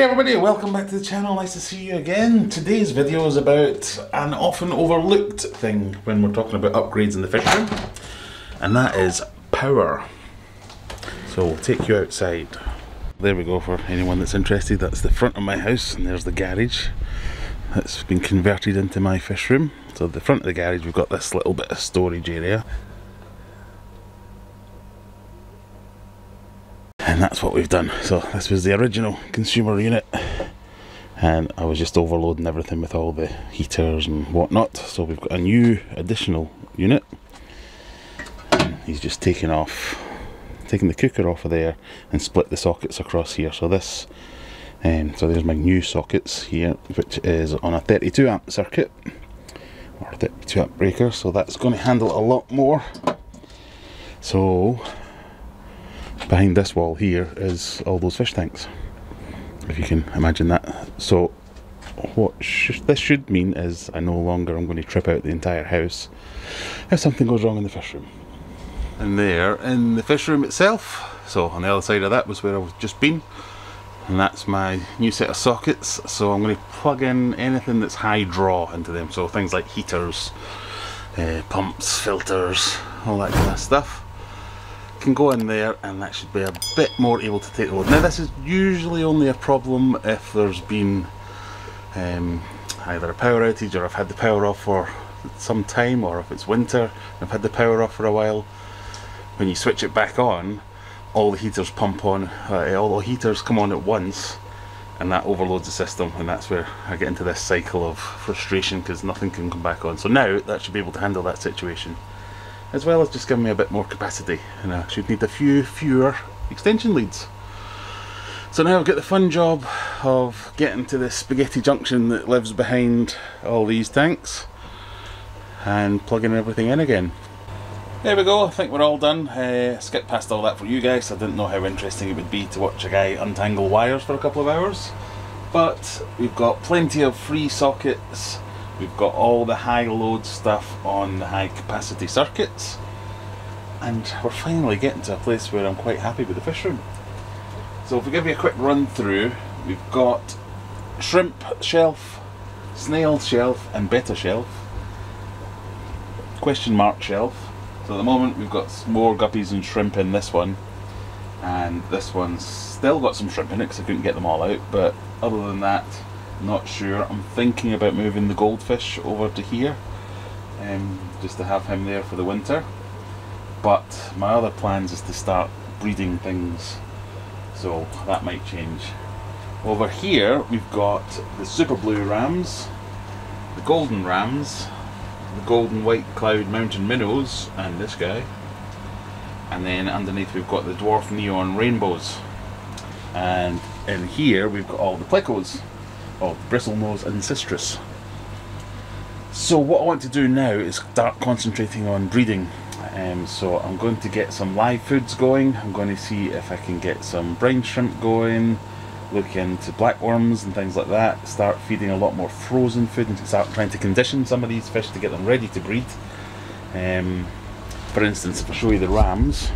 Hey everybody, welcome back to the channel, nice to see you again. Today's video is about an often overlooked thing when we're talking about upgrades in the fish room, and that is power. So we'll take you outside. There we go for anyone that's interested, that's the front of my house and there's the garage. That's been converted into my fish room. So at the front of the garage we've got this little bit of storage area. And that's what we've done. So this was the original consumer unit. And I was just overloading everything with all the heaters and whatnot. So we've got a new additional unit. And he's just taken off taking the cooker off of there and split the sockets across here. So this um, so there's my new sockets here which is on a 32 amp circuit or 32 amp breaker. So that's going to handle a lot more. So behind this wall here is all those fish tanks if you can imagine that. So what sh this should mean is I no longer am going to trip out the entire house if something goes wrong in the fish room. And there in the fish room itself so on the other side of that was where I've just been and that's my new set of sockets. So I'm going to plug in anything that's high draw into them so things like heaters uh, pumps filters all that kind of stuff can go in there and that should be a bit more able to take the load. Now this is usually only a problem if there's been um, either a power outage or I've had the power off for some time or if it's winter I've had the power off for a while. When you switch it back on all the heaters pump on, uh, all the heaters come on at once and that overloads the system and that's where I get into this cycle of frustration because nothing can come back on. So now that should be able to handle that situation as well as just giving me a bit more capacity and I should need a few fewer extension leads. So now I've got the fun job of getting to the spaghetti junction that lives behind all these tanks and plugging everything in again. There we go, I think we're all done. Uh, skip past all that for you guys, I didn't know how interesting it would be to watch a guy untangle wires for a couple of hours. But we've got plenty of free sockets We've got all the high load stuff on the high capacity circuits and we're finally getting to a place where I'm quite happy with the fish room. So if we give you a quick run through, we've got shrimp shelf, snail shelf and betta shelf, question mark shelf. So at the moment we've got more guppies and shrimp in this one and this one's still got some shrimp in it because I couldn't get them all out but other than that not sure. I'm thinking about moving the goldfish over to here, um, just to have him there for the winter. But my other plans is to start breeding things, so that might change. Over here we've got the super blue rams, the golden rams, the golden white cloud mountain minnows, and this guy. And then underneath we've got the dwarf neon rainbows. And in here we've got all the plecos of bristlenose and citrus. So what I want to do now is start concentrating on breeding. Um, so I'm going to get some live foods going. I'm going to see if I can get some brine shrimp going, look into blackworms and things like that. Start feeding a lot more frozen food and start trying to condition some of these fish to get them ready to breed. Um, for instance, if I show you the rams,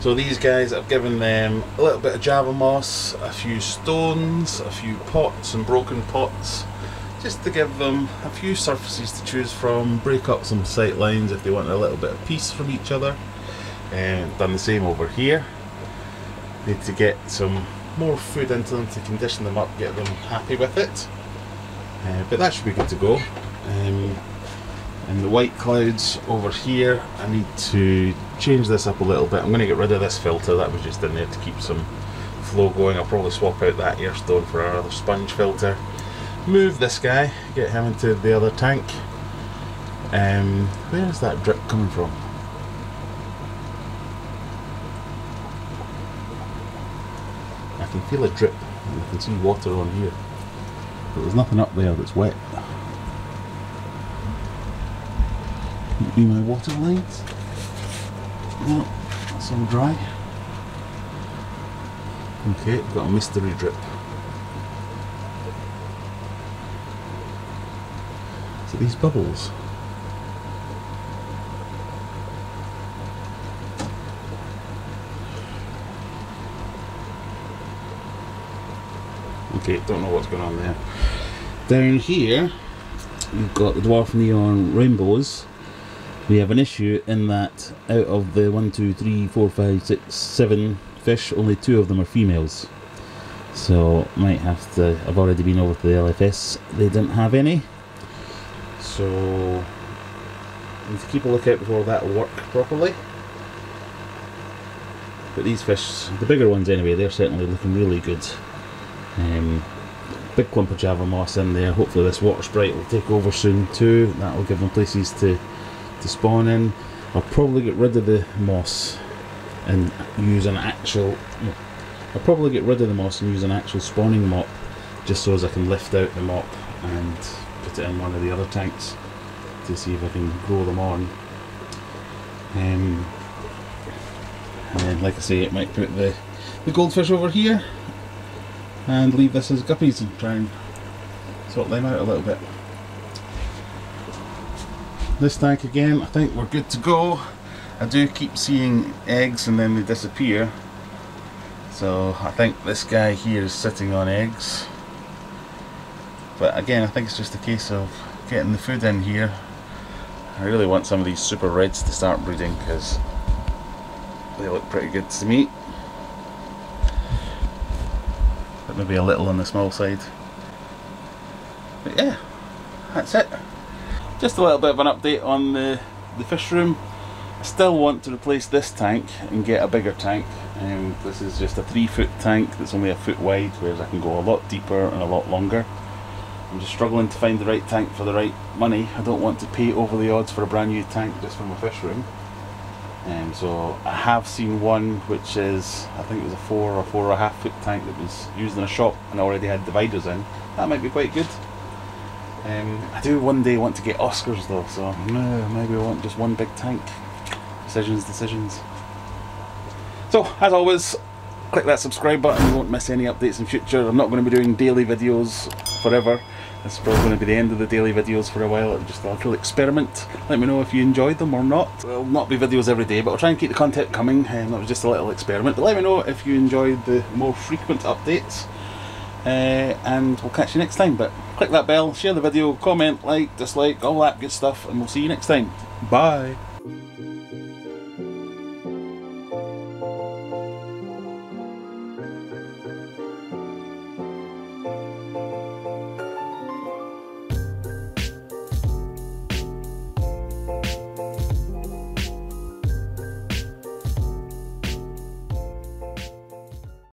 so these guys, I've given them a little bit of java moss, a few stones, a few pots and broken pots, just to give them a few surfaces to choose from, break up some sight lines if they want a little bit of peace from each other. And done the same over here. Need to get some more food into them to condition them up, get them happy with it. Uh, but that should be good to go. Um, and the white clouds over here I need to change this up a little bit. I'm going to get rid of this filter that was just in there to keep some flow going. I'll probably swap out that air stone for our other sponge filter. Move this guy get him into the other tank. Um, where is that drip coming from? I can feel a drip and I can see water on here. But there's nothing up there that's wet. Be my water lines. No, that's all dry. Okay, got a mystery drip. So these bubbles. Okay, don't know what's going on there. Down here, you've got the dwarf neon rainbows. We have an issue in that out of the one, two, three, four, five, six, seven fish, only two of them are females. So might have to. I've already been over to the LFS. They didn't have any. So need to keep a lookout before that will work properly. But these fish, the bigger ones anyway, they're certainly looking really good. Um, big clump of Java moss in there. Hopefully this water sprite will take over soon too. That will give them places to, to spawn in. I'll probably get rid of the moss and use an actual... I'll probably get rid of the moss and use an actual spawning mop just so as I can lift out the mop and put it in one of the other tanks to see if I can grow them on. Um, and then, like I say, it might put the, the goldfish over here and leave this as guppies and try and sort them out a little bit. This tank again, I think we're good to go. I do keep seeing eggs and then they disappear. So I think this guy here is sitting on eggs. But again, I think it's just a case of getting the food in here I really want some of these super reds to start breeding because they look pretty good to me. But maybe a little on the small side. But yeah, that's it. Just a little bit of an update on the, the fish room. I still want to replace this tank and get a bigger tank. Um, this is just a three foot tank that's only a foot wide, whereas I can go a lot deeper and a lot longer. I'm just struggling to find the right tank for the right money. I don't want to pay over the odds for a brand new tank just for my fish room. Um, so I have seen one which is, I think it was a four or four and a half foot tank that was used in a shop and already had dividers in. That might be quite good. Um, I do one day want to get Oscars though, so maybe I want just one big tank. Decisions, decisions. So, as always, click that subscribe button, you won't miss any updates in future. I'm not going to be doing daily videos forever. This is probably going to be the end of the daily videos for a while. It's just a little experiment. Let me know if you enjoyed them or not. There'll not be videos every day, but I'll try and keep the content coming. And that was just a little experiment. But let me know if you enjoyed the more frequent updates. Uh, and we'll catch you next time. But click that bell, share the video, comment, like, dislike, all that good stuff, and we'll see you next time. Bye.